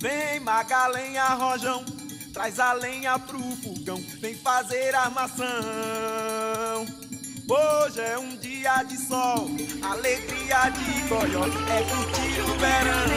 Vem Magalenha Rojão, traz a lenha pro fogão, vem fazer armação. Hoje é um dia de sol, alegria de goió, é curtir o verão.